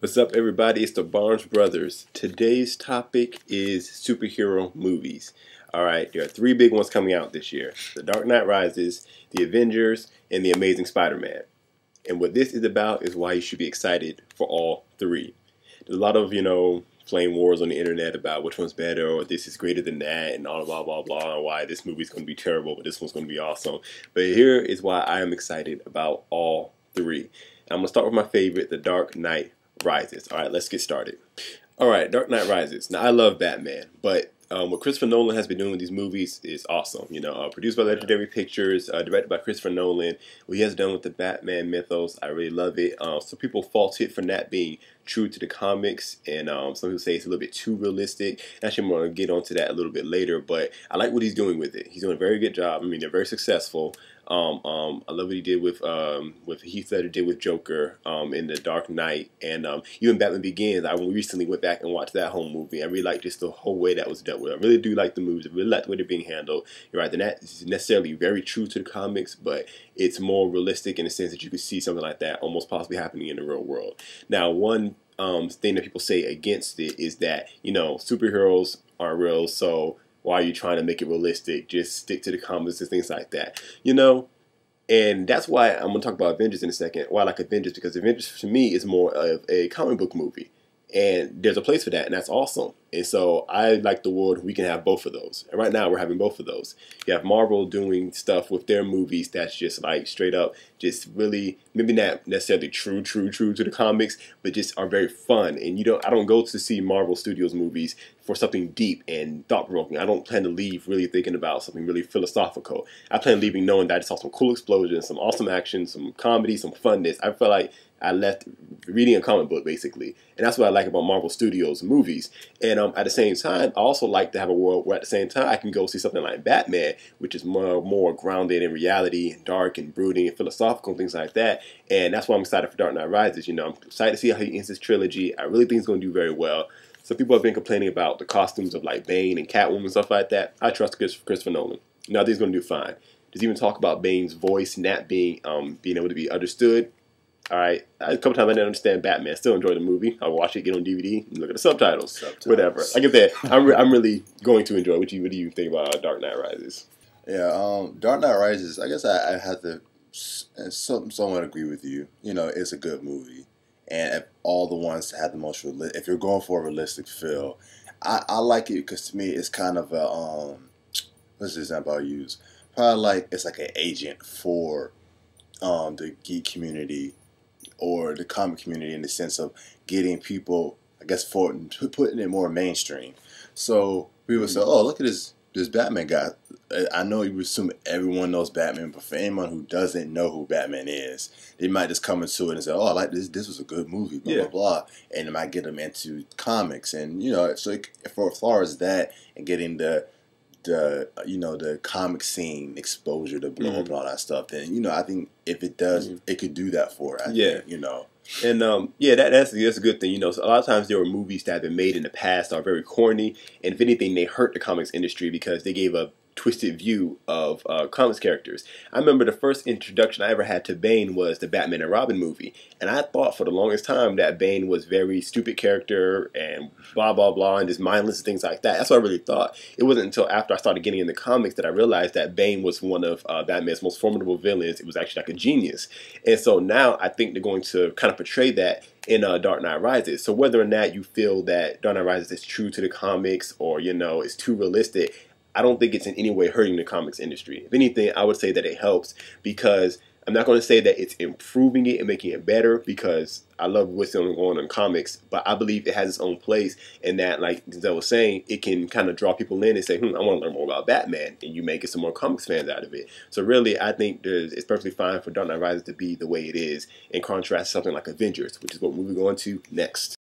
What's up, everybody? It's the Barnes Brothers. Today's topic is superhero movies. All right, there are three big ones coming out this year The Dark Knight Rises, The Avengers, and The Amazing Spider Man. And what this is about is why you should be excited for all three. There's a lot of, you know, flame wars on the internet about which one's better or this is greater than that and all blah blah blah and why this movie's going to be terrible but this one's going to be awesome. But here is why I am excited about all three. I'm going to start with my favorite, The Dark Knight Rises. All right, let's get started. All right, Dark Knight Rises. Now, I love Batman, but um, what Christopher Nolan has been doing with these movies is awesome. You know, uh, produced by Legendary Pictures, uh, directed by Christopher Nolan. What he has done with the Batman mythos, I really love it. Uh, some people fault it for not being true to the comics, and um, some people say it's a little bit too realistic. Actually, I'm going to get onto that a little bit later, but I like what he's doing with it. He's doing a very good job. I mean, they're very successful. Um, um, I love what he did with um, with Heath Ledger did with Joker um, in the Dark Knight, and um, even Batman Begins. I recently went back and watched that whole movie. I really like just the whole way that was dealt with. I really do like the movies. I really like the way they're being handled. You're right, they're not necessarily very true to the comics, but it's more realistic in the sense that you could see something like that almost possibly happening in the real world. Now, one um, thing that people say against it is that you know superheroes aren't real, so why are you trying to make it realistic? Just stick to the comics and things like that. You know, and that's why I'm gonna talk about Avengers in a second. Why I like Avengers because Avengers to me is more of a comic book movie, and there's a place for that, and that's awesome. And so I like the world we can have both of those. And right now we're having both of those. You have Marvel doing stuff with their movies that's just like straight up, just really maybe not necessarily true, true, true to the comics, but just are very fun. And you don't I don't go to see Marvel Studios movies for something deep and thought provoking. I don't plan to leave really thinking about something really philosophical. I plan leaving knowing that I saw some cool explosions, some awesome action, some comedy, some funness. I feel like I left reading a comic book basically, and that's what I like about Marvel Studios movies. And um, at the same time, I also like to have a world where at the same time I can go see something like Batman, which is more more grounded in reality and dark and brooding and philosophical and things like that. And that's why I'm excited for Dark Knight Rises. You know, I'm excited to see how he ends his trilogy. I really think he's going to do very well. Some people have been complaining about the costumes of like Bane and Catwoman and stuff like that. I trust Christopher Nolan. Now, he's going to do fine. There's even talk about Bane's voice not being um, being able to be understood all right, a couple times I didn't understand Batman. Still enjoy the movie. I'll watch it, get on DVD, and look at the subtitles. subtitles. Whatever. I get that. I'm, re- I'm really going to enjoy. What do you What do you think about uh, Dark Knight Rises? Yeah, um, Dark Knight Rises. I guess I, I have to somewhat agree with you. You know, it's a good movie, and if all the ones have the most realistic. If you're going for a realistic feel, I, I like it because to me it's kind of a um, what's the example I use? Probably like it's like an agent for um the geek community or the comic community in the sense of getting people, I guess, for putting it more mainstream. So people say, mm-hmm. "Oh, look at this this Batman guy." I know you assume everyone knows Batman, but for anyone who doesn't know who Batman is, they might just come into it and say, "Oh, I like this. This was a good movie." Blah yeah. blah blah, and it might get them into comics, and you know, so for as far as that and getting the the you know the comic scene exposure to blow mm-hmm. up and all that stuff, then you know I think if it does, mm-hmm. it could do that for. It, I yeah, think, you know. And um, yeah, that, that's that's a good thing. You know, so a lot of times there were movies that have been made in the past that are very corny, and if anything, they hurt the comics industry because they gave a twisted view of uh, comics characters. I remember the first introduction I ever had to Bane was the Batman and Robin movie, and I thought for the longest time that Bane was very stupid character and blah blah blah and just mindless and things like that. That's what I really thought. It wasn't until after I started getting in the comics that I realized that Bane was one of uh, Batman's most formidable villains. It was actually like a genius, and so now I think they're going to kind of portray that in uh, Dark Knight Rises. So whether or not you feel that Dark Knight Rises is true to the comics or you know it's too realistic, I don't think it's in any way hurting the comics industry. If anything, I would say that it helps because I'm not going to say that it's improving it and making it better because I love what's going on in comics, but I believe it has its own place and that, like Denzel was saying, it can kind of draw people in and say, hmm, I want to learn more about Batman, and you may get some more comics fans out of it. So really, I think it's perfectly fine for Dark Knight Rises to be the way it is in contrast to something like Avengers, which is what we're going to next.